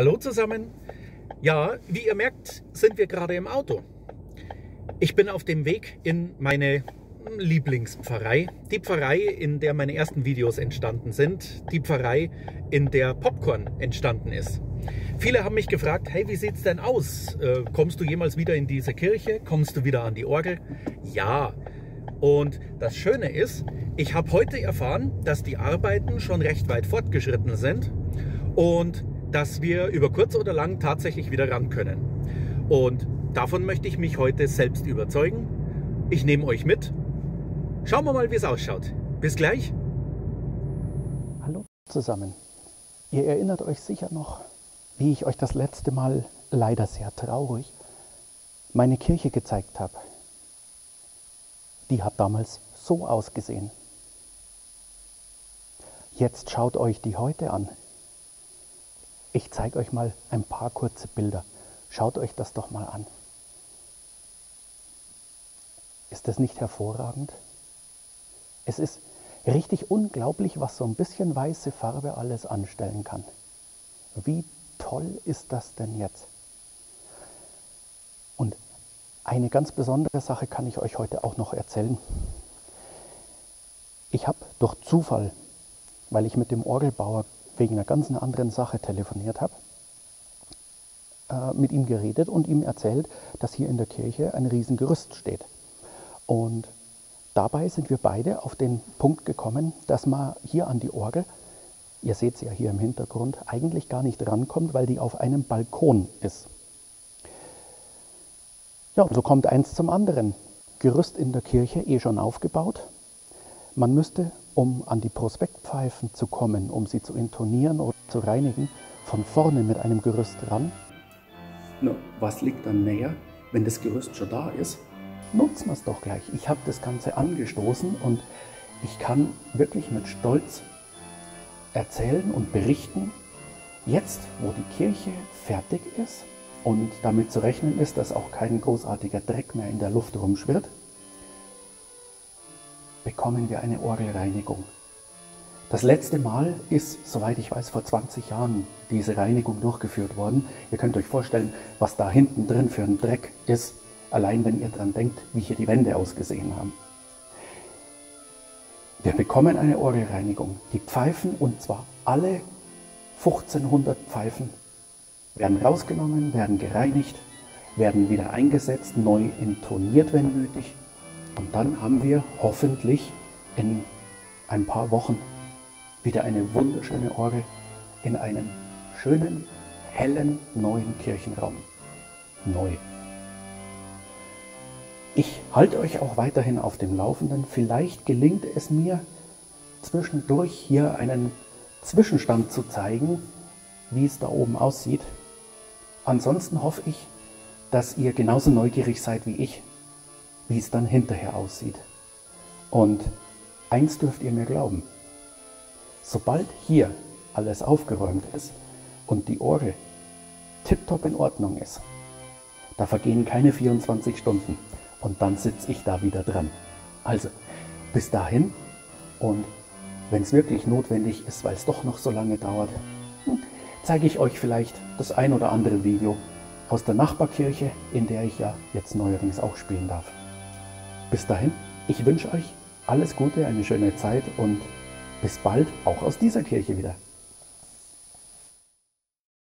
Hallo zusammen. Ja, wie ihr merkt, sind wir gerade im Auto. Ich bin auf dem Weg in meine Lieblingspfarrei. Die Pfarrei, in der meine ersten Videos entstanden sind. Die Pfarrei, in der Popcorn entstanden ist. Viele haben mich gefragt, hey, wie sieht's denn aus? Äh, kommst du jemals wieder in diese Kirche? Kommst du wieder an die Orgel? Ja. Und das Schöne ist, ich habe heute erfahren, dass die Arbeiten schon recht weit fortgeschritten sind und dass wir über kurz oder lang tatsächlich wieder ran können. Und davon möchte ich mich heute selbst überzeugen. Ich nehme euch mit. Schauen wir mal, wie es ausschaut. Bis gleich. Hallo zusammen. Ihr erinnert euch sicher noch, wie ich euch das letzte Mal leider sehr traurig meine Kirche gezeigt habe. Die hat damals so ausgesehen. Jetzt schaut euch die heute an. Ich zeige euch mal ein paar kurze Bilder. Schaut euch das doch mal an. Ist das nicht hervorragend? Es ist richtig unglaublich, was so ein bisschen weiße Farbe alles anstellen kann. Wie toll ist das denn jetzt? Und eine ganz besondere Sache kann ich euch heute auch noch erzählen. Ich habe durch Zufall, weil ich mit dem Orgelbauer wegen einer ganz anderen Sache telefoniert habe, äh, mit ihm geredet und ihm erzählt, dass hier in der Kirche ein Riesengerüst steht. Und dabei sind wir beide auf den Punkt gekommen, dass man hier an die Orgel, ihr seht sie ja hier im Hintergrund, eigentlich gar nicht rankommt, weil die auf einem Balkon ist. Ja, und so kommt eins zum anderen. Gerüst in der Kirche eh schon aufgebaut. Man müsste um an die Prospektpfeifen zu kommen, um sie zu intonieren oder zu reinigen, von vorne mit einem Gerüst ran. Na, was liegt dann näher, wenn das Gerüst schon da ist? Nutzen wir es doch gleich. Ich habe das Ganze angestoßen und ich kann wirklich mit Stolz erzählen und berichten, jetzt, wo die Kirche fertig ist und damit zu rechnen ist, dass auch kein großartiger Dreck mehr in der Luft rumschwirrt, bekommen wir eine Orgelreinigung. Das letzte Mal ist, soweit ich weiß, vor 20 Jahren diese Reinigung durchgeführt worden. Ihr könnt euch vorstellen, was da hinten drin für ein Dreck ist, allein wenn ihr daran denkt, wie hier die Wände ausgesehen haben. Wir bekommen eine Orgelreinigung. Die Pfeifen, und zwar alle 1500 Pfeifen, werden rausgenommen, werden gereinigt, werden wieder eingesetzt, neu intoniert, wenn nötig. Und dann haben wir hoffentlich in ein paar Wochen wieder eine wunderschöne Orgel in einem schönen, hellen, neuen Kirchenraum. Neu. Ich halte euch auch weiterhin auf dem Laufenden. Vielleicht gelingt es mir zwischendurch hier einen Zwischenstand zu zeigen, wie es da oben aussieht. Ansonsten hoffe ich, dass ihr genauso neugierig seid wie ich, wie es dann hinterher aussieht. Und eins dürft ihr mir glauben, sobald hier alles aufgeräumt ist und die Orgel tiptop in Ordnung ist, da vergehen keine 24 Stunden und dann sitze ich da wieder dran. Also, bis dahin und wenn es wirklich notwendig ist, weil es doch noch so lange dauert, hm, zeige ich euch vielleicht das ein oder andere Video aus der Nachbarkirche, in der ich ja jetzt neuerdings auch spielen darf. Bis dahin, ich wünsche euch alles Gute, eine schöne Zeit und bis bald auch aus dieser Kirche wieder.